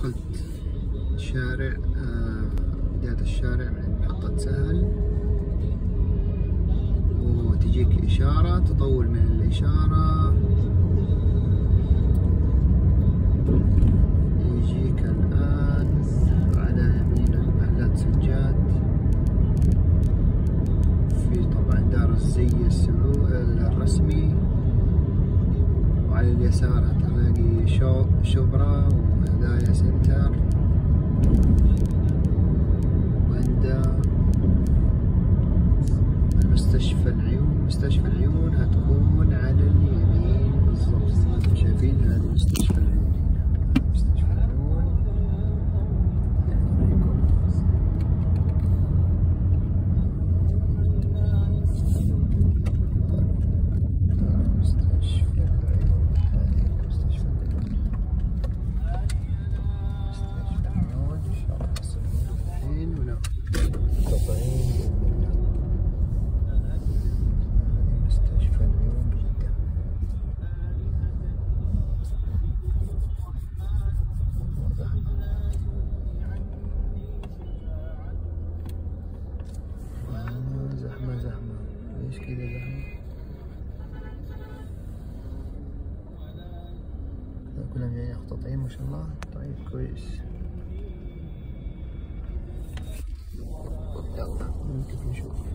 دخلت الشارع آه، بداية الشارع من محطة سهل. وتجيك إشارة تطول من الإشارة. يجيك الآن على يمينك محلات سجاد. في طبعا دار الزي السعو الرسمي. وعلى اليسار هتلاقي شبرا وهدايا سنتر. وعنده مستشفى العيون. مستشفى العيون هتكون على اليمين. كلهم جايين مقتطعين ما شاء الله. طيب كويس. يلا ممكن نشوف.